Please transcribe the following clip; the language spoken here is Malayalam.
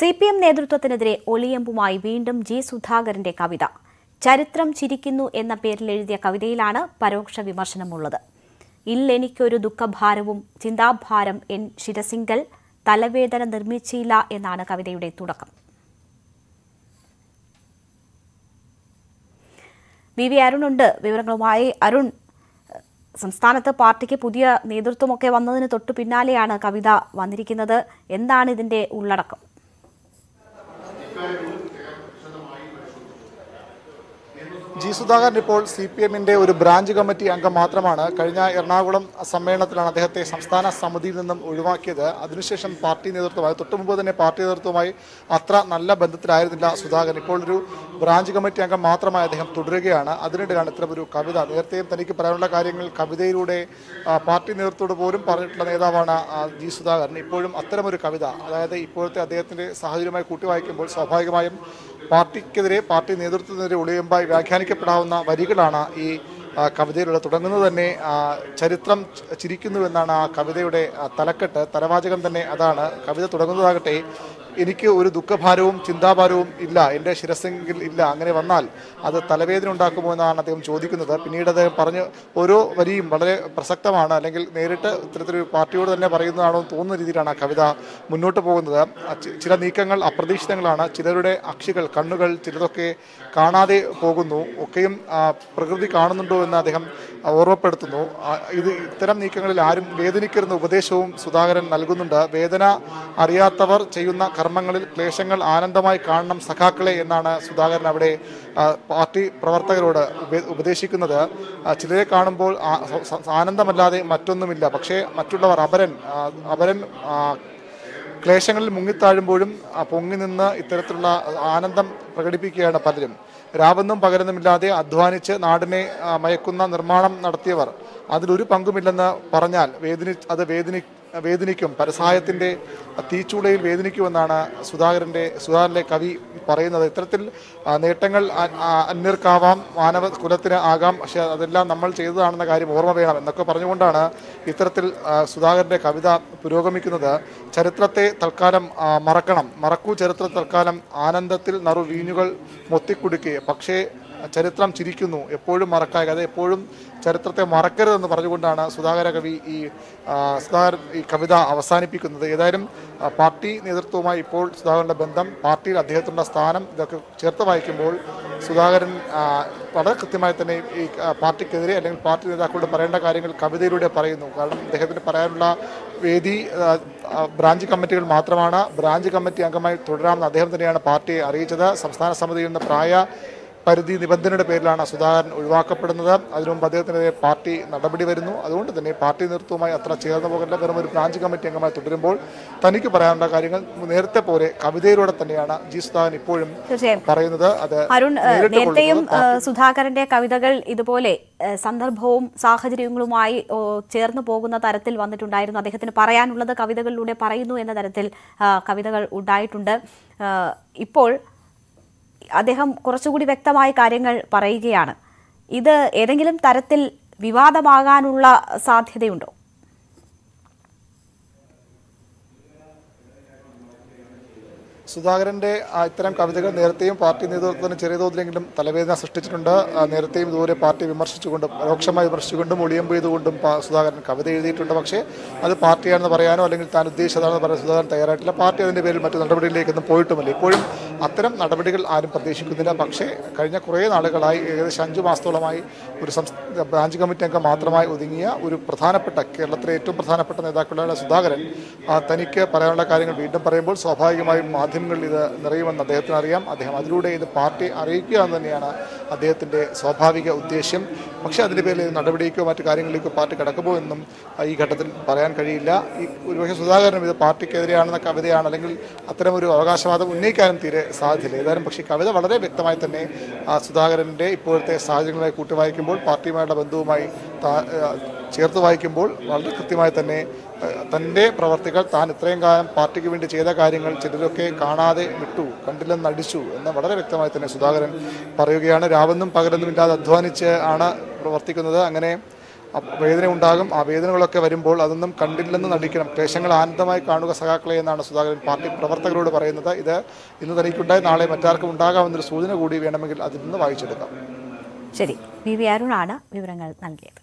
സി പി എം നേതൃത്വത്തിനെതിരെ ഒളിയമ്പുമായി വീണ്ടും ജി സുധാകരന്റെ കവിത. ചരിത്രം ചിരിക്കുന്നു എന്ന പേരിൽ എഴുതിയ കവിതയിലാണ് പരോക്ഷ വിമർശനമുള്ളത്. ഇല്ലെനിക്കൊരു ദുഃഖഭാരവും ചിന്താഭാരം എൻ ശിരസിങ്കൽ തലവേദന നിർമ്മിച്ചില്ല എന്നാണ് കവിതയുടെ തുടക്കം. വി വി അരുണുണ്ട്. വിവരങ്ങളുമായി അരുൺ സംസ്ഥാനത്ത് പാർട്ടിക്ക് പുതിയ നേതൃത്വമൊക്കെ വന്നതിന് തൊട്ടു പിന്നാലെയാണ് കവിത വന്നിരിക്കുന്നത്. എന്താണ് ഇതിന്റെ ഉള്ളടക്കം? ജി സുധാകരൻ ഇപ്പോൾ സി പി എമ്മിന്റെ ഒരു ബ്രാഞ്ച് കമ്മിറ്റി അംഗം മാത്രമാണ്. കഴിഞ്ഞ എറണാകുളം സമ്മേളനത്തിലാണ് അദ്ദേഹത്തെ സംസ്ഥാന സമിതിയിൽ നിന്നും ഒഴിവാക്കിയത്. അതിനുശേഷം പാർട്ടി നേതൃത്വമായി തൊട്ടു മുമ്പ് തന്നെ പാർട്ടി നേതൃത്വമായി അത്ര നല്ല ബന്ധത്തിലായിരുന്നില്ല സുധാകരൻ. ഇപ്പോൾ ഒരു ബ്രാഞ്ച് കമ്മിറ്റി അംഗം മാത്രമായി അദ്ദേഹം തുടരുകയാണ്. അതിനിടെയാണ് ഇത്തരം ഒരു കവിത. നേരത്തെയും തനിക്ക് പറയാനുള്ള കാര്യങ്ങൾ കവിതയിലൂടെ പാർട്ടി നേതൃത്വത്തോട് പോലും പറഞ്ഞിട്ടുള്ള നേതാവാണ് ജി സുധാകരൻ ഇപ്പോഴും അത്തരമൊരു കവിത അതായത് ഇപ്പോഴത്തെ അദ്ദേഹത്തിന്റെ സാഹചര്യമായി കൂട്ടി വായിക്കുമ്പോൾ സ്വാഭാവികമായും പാർട്ടിക്കെതിരെ പാർട്ടി നേതൃത്വത്തിനെതിരെ ഒളിയമ്പായി വ്യാഖ്യാനിക്കപ്പെടാവുന്ന വരികളാണ് ഈ കവിതയിലൂടെ തുടങ്ങുന്നത് തന്നെ. ചരിത്രം ചിരിക്കുന്നുവെന്നാണ് ആ കവിതയുടെ തലക്കെട്ട്. തലവാചകം തന്നെ അതാണ്. കവിത തുടങ്ങുന്നതാകട്ടെ എനിക്ക് ഒരു ദുഃഖഭാരവും ചിന്താഭാരവും ഇല്ല എന്റെ ശിരസെങ്കിൽ ഇല്ല അങ്ങനെ വന്നാൽ അത് തലവേദന ഉണ്ടാക്കുമോ എന്നാണ് അദ്ദേഹം ചോദിക്കുന്നത്. പിന്നീട് അദ്ദേഹം പറഞ്ഞ് ഓരോ വരിയും വളരെ പ്രസക്തമാണ് അല്ലെങ്കിൽ നേരിട്ട് ഇത്തരത്തിലൊരു പാർട്ടിയോട് തന്നെ പറയുന്നതാണോ എന്ന് തോന്നുന്ന രീതിയിലാണ് ആ കവിത മുന്നോട്ട് പോകുന്നത്. ചില നീക്കങ്ങൾ അപ്രതീക്ഷിതങ്ങളാണ് ചിലരുടെ അക്ഷികൾ കണ്ണുകൾ ചിലതൊക്കെ കാണാതെ പോകുന്നു ഒക്കെയും പ്രകൃതി കാണുന്നുണ്ടോ എന്ന് അദ്ദേഹം ഓർമ്മപ്പെടുത്തുന്നു. ഇത് ഇത്തരം നീക്കങ്ങളിൽ ആരും വേദനിക്കരുന്ന ഉപദേശവും സുധാകരൻ നൽകുന്നുണ്ട്. വേദന അറിയാത്തവർ ചെയ്യുന്ന കർമ്മങ്ങളിൽ ക്ലേശങ്ങൾ ആനന്ദമായി കാണണം സഖാക്കളെ എന്നാണ് സുധാകരൻ അവിടെ പാർട്ടി പ്രവർത്തകരോട് ഉപദേശിക്കുന്നത്. ചിലരെ കാണുമ്പോൾ ആനന്ദമല്ലാതെ മറ്റൊന്നുമില്ല. പക്ഷേ മറ്റുള്ളവർ അപരൻ അപരൻ ക്ലേശങ്ങളിൽ മുങ്ങിത്താഴുമ്പോഴും പൊങ്ങി നിന്ന് ഇത്തരത്തിലുള്ള ആനന്ദം പ്രകടിപ്പിക്കുകയാണ് പലരും. രാവെന്നും പകരുന്നുമില്ലാതെ അധ്വാനിച്ച് നാടിനെ മയക്കുന്ന നിർമ്മാണം നടത്തിയവർ. അതിലൊരു പങ്കുമില്ലെന്ന് പറഞ്ഞാൽ വേദനി അത് വേദനി വേദനിക്കും. പരസഹായത്തിന്റെ തീച്ചൂളയിൽ വേദനിക്കുമെന്നാണ് സുധാകരന്റെ സുധാകരന്റെ കവി പറയുന്നത്. ഇത്തരത്തിൽ നേട്ടങ്ങൾ അന്യർക്കാവാം മാനവ കുലത്തിന് ആകാം. പക്ഷേ അതെല്ലാം നമ്മൾ ചെയ്തതാണെന്ന കാര്യം ഓർമ്മ വേണം എന്നൊക്കെ പറഞ്ഞുകൊണ്ടാണ് ഇത്തരത്തിൽ സുധാകരന്റെ കവിത പുരോഗമിക്കുന്നത്. ചരിത്രത്തെ തൽക്കാലം മറക്കണം. മറക്കൂ ചരിത്ര തൽക്കാലം. ആനന്ദത്തിൽ നറു വീഞ്ഞുകൾ മൊത്തിക്കുടുക്കി. പക്ഷേ ചരിത്രം ചിരിക്കുന്നു. എപ്പോഴും മറക്കാതെ അത് എപ്പോഴും ചരിത്രത്തെ മറക്കരുതെന്ന് പറഞ്ഞുകൊണ്ടാണ് സുധാകര കവി ഈ സുധാകരൻ ഈ കവിത അവസാനിപ്പിക്കുന്നത്. ഏതായാലും പാർട്ടി നേതൃത്വവുമായി ഇപ്പോൾ സുധാകരന്റെ ബന്ധം പാർട്ടിയിൽ അദ്ദേഹത്തിന്റെ സ്ഥാനം ഇതൊക്കെ ചേർത്ത് വായിക്കുമ്പോൾ സുധാകരൻ വളരെ കൃത്യമായി തന്നെ ഈ പാർട്ടിക്കെതിരെ അല്ലെങ്കിൽ പാർട്ടി നേതാക്കളോട് പറയേണ്ട കാര്യങ്ങൾ കവിതയിലൂടെ പറയുന്നു. കാരണം അദ്ദേഹത്തിന് പറയാനുള്ള വേദി ബ്രാഞ്ച് കമ്മിറ്റികൾ മാത്രമാണ്. ബ്രാഞ്ച് കമ്മിറ്റി അംഗമായി തുടരാമെന്ന് അദ്ദേഹം തന്നെയാണ് പാർട്ടിയെ അറിയിച്ചത്. സംസ്ഥാന സമിതിയിൽ നിന്ന് പ്രായ പരിധി നിബന്ധനയുടെ പേരിലാണ് സുധാകരൻ ഒഴിവാക്കപ്പെടുന്നത്. അതിനു മുമ്പ് അദ്ദേഹത്തിനെതിരെ പാർട്ടി നടപടി വരുന്നു. അതുകൊണ്ട് തന്നെ പാർട്ടി നേതൃത്വവുമായി അത്ര ചേർന്ന് പോകില്ല വെറും ഒരു ബ്രാഞ്ച് കമ്മിറ്റി അംഗമായി തുടരുമ്പോൾ തനിക്ക് പറയാനുള്ള കാര്യങ്ങൾ നേരത്തെ പോലെ കവിതയിലൂടെ തന്നെയാണ് ജി സുധാകരൻ ഇപ്പോഴും പറയുന്നത്. അത് അരുൺ നേരത്തെയും സുധാകരന്റെ കവിതകൾ ഇതുപോലെ സന്ദർഭവും സാഹചര്യങ്ങളുമായി ചേർന്ന് പോകുന്ന തരത്തിൽ വന്നിട്ടുണ്ടായിരുന്നു. അദ്ദേഹത്തിന് പറയാനുള്ളത് കവിതകളിലൂടെ പറയുന്നു എന്ന തരത്തിൽ കവിതകൾ ഉണ്ടായിട്ടുണ്ട്. ഇപ്പോൾ അദ്ദേഹം കുറച്ചുകൂടി വ്യക്തമായ കാര്യങ്ങൾ പറയുകയാണ്. ഇത് ഏതെങ്കിലും തരത്തിൽ വിവാദമാകാനുള്ള സാധ്യതയുണ്ടോ? സുധാകരന്റെ ഇത്തരം കവിതകൾ നേരത്തെയും പാർട്ടി നേതൃത്വത്തിന് ചെറിയ തോതിലെങ്കിലും തലവേദന സൃഷ്ടിച്ചിട്ടുണ്ട്. നേരത്തെയും ഇതുപോലെ പാർട്ടി വിമർശിച്ചുകൊണ്ടും പരോക്ഷമായി വിമർശിച്ചുകൊണ്ടും ഒളിയമ്പ് ചെയ്തുകൊണ്ടും സുധാകരൻ കവിത എഴുതിയിട്ടുണ്ട്. പക്ഷേ അത് പാർട്ടിയാണെന്ന് പറയാനോ അല്ലെങ്കിൽ താൻ ഉദ്ദേശിച്ചതാണെന്ന് പറയാൻ സുധാകരൻ തയ്യാറായിട്ടില്ല. പാർട്ടി അതിന്റെ പേരിൽ മറ്റു നടപടികളിലേക്കൊന്നും പോയിട്ടുമില്ല. ഇപ്പോഴും അത്തരം നടപടികൾ ആരും പ്രതീക്ഷിക്കുന്നില്ല. പക്ഷേ കഴിഞ്ഞ കുറേ നാളുകളായി ഏകദേശം അഞ്ച് മാസത്തോളമായി ഒരു സംസ്ഥാന ബ്രാഞ്ച് കമ്മിറ്റി അംഗം മാത്രമായി ഒതുങ്ങിയ ഒരു പ്രധാനപ്പെട്ട കേരളത്തിലെ ഏറ്റവും പ്രധാനപ്പെട്ട നേതാക്കളായ സുധാകരൻ തനിക്ക് പറയാനുള്ള കാര്യങ്ങൾ വീണ്ടും പറയുമ്പോൾ സ്വാഭാവികമായും മാധ്യമങ്ങളിൽ ഇത് നിറയുമെന്ന് അദ്ദേഹത്തിന് അറിയാം. അദ്ദേഹം അതിലൂടെ ഇത് പാർട്ടി അറിയിക്കുക എന്ന് തന്നെയാണ് അദ്ദേഹത്തിന്റെ സ്വാഭാവിക ഉദ്ദേശ്യം. പക്ഷേ അതിന്റെ പേരിൽ നടപടിക്കോ മറ്റു കാര്യങ്ങളിലേക്കോ പാർട്ടി കടക്കുമോ എന്നും ഈ ഘട്ടത്തിൽ പറയാൻ കഴിയില്ല. ഈ ഒരുപക്ഷെ സുധാകരനും ഇത് പാർട്ടിക്കെതിരെയാണെന്ന കവിതയാണ് അല്ലെങ്കിൽ അത്തരമൊരു അവകാശവാദം ഉന്നയിക്കാനും തീരെ സാധ്യതയില്ല. ഏതായാലും പക്ഷേ കവിത വളരെ വ്യക്തമായി തന്നെ സുധാകരന്റെ ഇപ്പോഴത്തെ സാഹചര്യങ്ങളെ കൂട്ടി വായിക്കുമ്പോൾ പാർട്ടിയുമായുള്ള ബന്ധവുമായി ചേർത്ത് വായിക്കുമ്പോൾ വളരെ കൃത്യമായി തന്നെ തന്റെ പ്രവർത്തികൾ താൻ ഇത്രയും കാലം പാർട്ടിക്ക് വേണ്ടി ചെയ്ത കാര്യങ്ങൾ ചിലരൊക്കെ കാണാതെ വിട്ടു കണ്ടില്ലെന്ന് അടിച്ചു എന്ന് വളരെ വ്യക്തമായി തന്നെ സുധാകരൻ പറയുകയാണ്. രാവെന്നും പകലെന്നും ഇല്ലാതെ അധ്വാനിച്ച് ആണ് പ്രവർത്തിക്കുന്നത്. അങ്ങനെ വേദന ഉണ്ടാകും. ആ വേദനകളൊക്കെ വരുമ്പോൾ അതൊന്നും കണ്ടില്ലെന്ന് നടിക്കണം. ക്ലേശങ്ങൾ ആനന്ദമായി കാണുക സഖാക്കളെ എന്നാണ് സുധാകരൻ പാർട്ടി പ്രവർത്തകരോട് പറയുന്നത്. ഇത് ഇന്ന് തനിക്കുണ്ടായി. നാളെ മറ്റാർക്കും ഉണ്ടാകാമെന്നൊരു സൂചന കൂടി വേണമെങ്കിൽ അതിൽ നിന്ന് വായിച്ചെടുക്കാം. ശരി. വി വി അരുണാണ് വിവരങ്ങൾ നൽകിയത്.